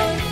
Bye.